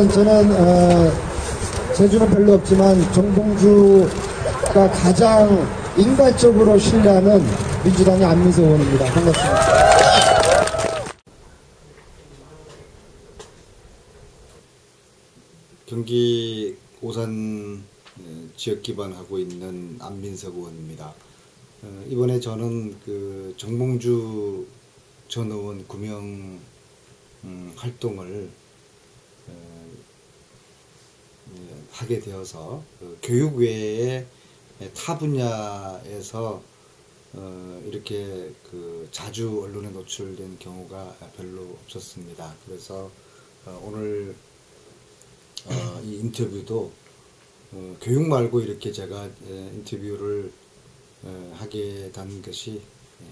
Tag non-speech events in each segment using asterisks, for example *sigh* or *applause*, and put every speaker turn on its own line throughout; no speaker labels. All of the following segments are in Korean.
저는 어, 재주는 별로 없지만 정봉주가 가장 인간적으로 신뢰하는 민주당의 안민석 의원입니다. 반갑습니다.
경기 오산 어, 지역 기반하고 있는 안민석 의원입니다. 어, 이번에 저는 그 정봉주 전 의원 구명 음, 활동을 어, 예, 하게 되어서 그 교육 외에 타 분야에서 어, 이렇게 그 자주 언론에 노출된 경우가 별로 없었습니다. 그래서 어, 오늘 어, 이 인터뷰도 어, 교육 말고 이렇게 제가 에, 인터뷰를 어, 하게 된 것이 에,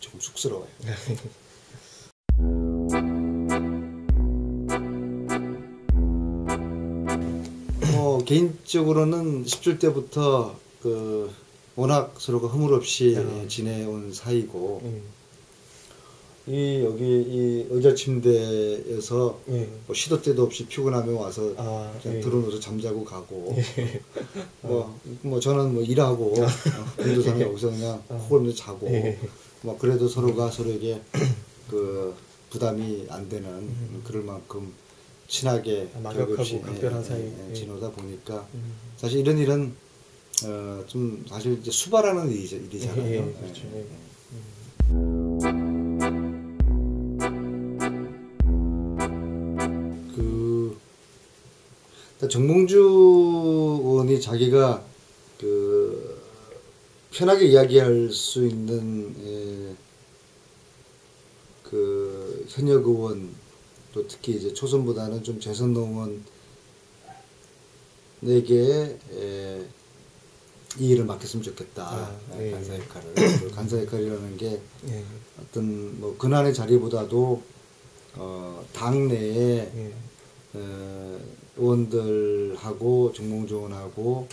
조금 쑥스러워요. *laughs* 개인적으로는 10줄 때부터 그 워낙 서로가 허물 없이
야.
지내온 사이고
예.
이 여기 이 의자 침대에서
예.
뭐 시도 때도 없이 피곤하면 와서
아,
그냥
예.
들어놓아서 잠자고 가고
예.
뭐, 뭐 저는 뭐 일하고 어, 공도사는 여기서 그냥 코골면서 자고
예.
뭐 그래도 서로가 서로에게 그 부담이 안 되는 그럴 만큼 친하게
아, 막역하고 각별한
예,
사이.
예,
예.
지내다 보니까
음.
사실 이런 일은 어, 좀 사실 이제 수발하는 일이죠, 일이잖아요.
예,
예,
그렇죠.
예.
예.
그 정몽주 의원이 자기가 그 편하게 이야기할 수 있는 에, 그 현역 의원 또 특히 이제 초선보다는 좀 재선 의원에게 에, 이 일을 맡겼으면 좋겠다
아,
에,
예.
간사 역할을 그 간사 역할이라는 게
예.
어떤 뭐 근한의 자리보다도 어, 당 내에
예.
어, 의원들하고 정몽주 의원하고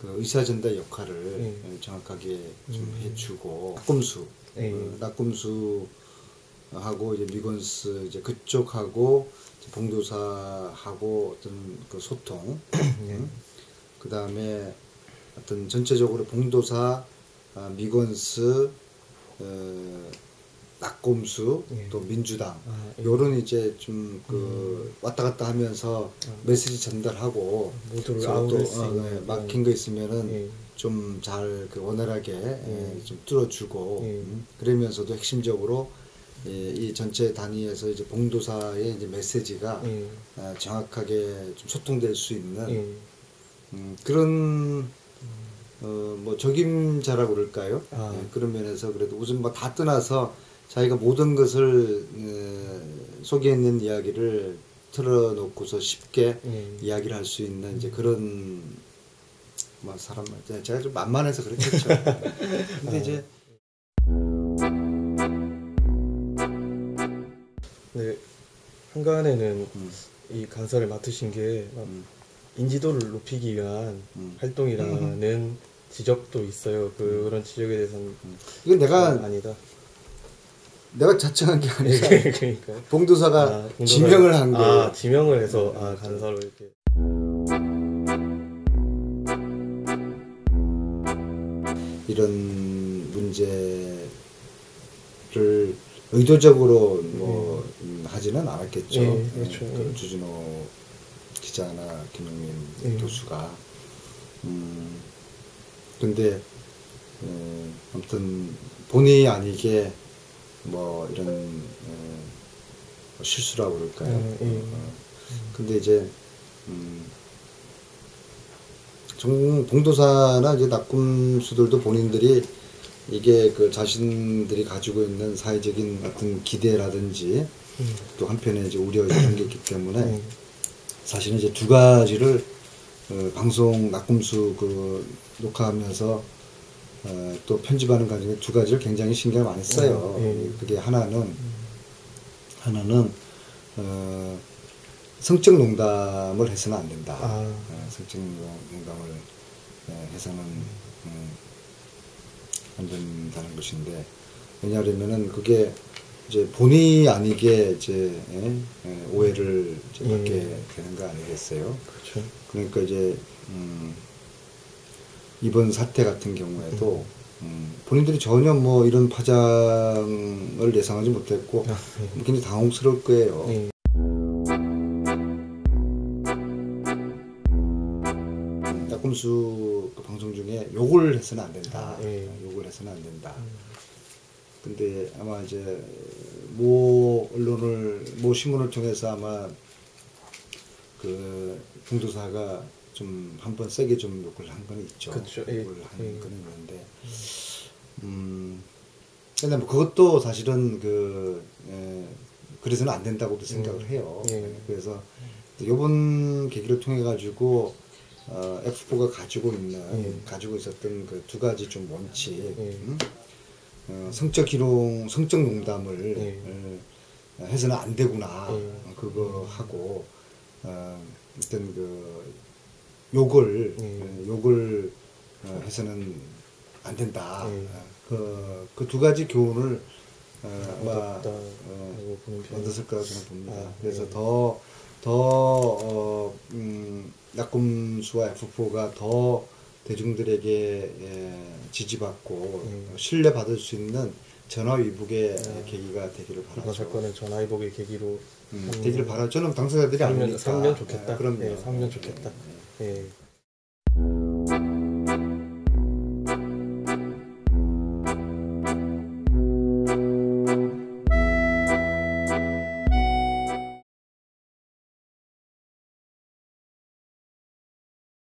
그 의사전달 역할을
예.
정확하게 좀
음.
해주고 낙검수
예.
어, 낙검수 하고 이제 미건스 이제 그쪽하고 이제 봉도사하고 어떤 그 소통 *clears throat*
예.
그 다음에 어떤 전체적으로 봉도사, 아, 미건스, 어, 낙곰수,
예.
또 민주당
아, 예.
요런 이제 좀그 왔다 갔다 하면서 메시지 전달하고
모두를
또
아우를
어,
그런-
막힌 거 있으면은
예.
좀잘 그 원활하게 예,
예.
좀 뚫어주고
예.
음, 그러면서도 핵심적으로 예, 이 전체 단위에서 이제 봉도사의 이제 메시지가
예.
아, 정확하게 좀 소통될 수 있는
예.
음, 그런 어, 뭐 적임자라고 그럴까요?
아.
예, 그런 면에서 그래도 우선 뭐 다 떠나서 자기가 모든 것을 에, 속에 있는 이야기를 틀어놓고서 쉽게
예.
이야기를 할 수 있는 이제 그런 뭐 사람 제가 좀 만만해서 그렇겠죠. *laughs* 근데 이제
네. 한간에는
음,
이 간사를 맡으신 게막
음,
인지도를 높이기 위한
음.
활동이라는 *laughs* 지적도 있어요. 그, 그런 지적에 대해서는
이건 내가
아 니다.
내가 자청한 게 아니라 *laughs*
그러니까
봉도사가
아, 공동을-
지명을 한 거예요.
아, 지명을 해서 아, 간사로 이렇게.
이런 문제를 의도적으로 뭐 음, 하지는 않았겠죠.
예, 그렇죠.
그
예.
주진호 기자나 김영민
예.
교수가 음 근데 어, 아무튼 본의 아니게 뭐 이런 어, 뭐 실수라고 그럴까요?
예, 예.
어, 근데 이제 음, 정 봉도사나 이제 낙금수들도 본인들이 이게 그 자신들이 가지고 있는 사회적인 어떤 기대라든지
음.
또 한편에 이제 우려 이런 게 있기 때문에
네.
사실은 이제 두 가지를 어, 방송 낙금수 그 녹화하면서 어, 또 편집하는 과정에 두 가지를 굉장히 신경을 많이 써요.
음, 예.
그게 하나는 하나는 어, 성적 농담을 해서는 안 된다.
아.
어, 성적 농담을 어, 해서는 음, 안 된다는 것인데 왜냐하면은 그게 이제 본의 아니게 이제 예? 예, 오해를 이제
예.
받게 되는 거 아니겠어요?
그렇죠.
그러니까 이제 음, 이번 사태 같은 경우에도 음, 본인들이 전혀 뭐 이런 파장을 예상하지 못했고
아,
굉장히 당혹스러울 거예요.
예.
그 방송 중에 욕을 해서는 안 된다.
아, 예.
욕을 해서는 안 된다. 근데 아마 이제 모 언론을 모 신문을 통해서 아마 그 공도사가 좀 한 번 세게 좀 욕을 한 건 있죠.
그쵸, 예,
욕을 한
예.
건 있는데 음 근데 뭐 그것도 사실은 그 에, 그래서는 안 된다고도 생각을
음,
해요.
예.
그래서 이번 계기를 통해 가지고 어, F4가 가지고 있는
예.
가지고 있었던 그 두 가지 좀 원칙,
예.
음? 어, 성적 기록, 성적 농담을
예.
어, 해서는 안 되구나.
예.
어, 그거 하고 어, 어떤 그 욕을
예.
어, 욕을 어, 해서는 안 된다.
예.
그두 가지 교훈을 어, 아마 어. 얻었을 거라고 저는 봅니다.
아,
그래서
네.
더, 더, 어, 음, 낙검수와 F4가 더 대중들에게 예, 지지받고
음.
신뢰받을 수 있는 전화위복의
네.
계기가 되기를 바라죠.
사건을 전화위복의 계기로
음,
삼-
되기를 바라죠. 저는 당사자들이 아니니까.
삼면 좋겠다.
예, 그럼요.
예, 삼면 좋겠다.
예, 예.
예.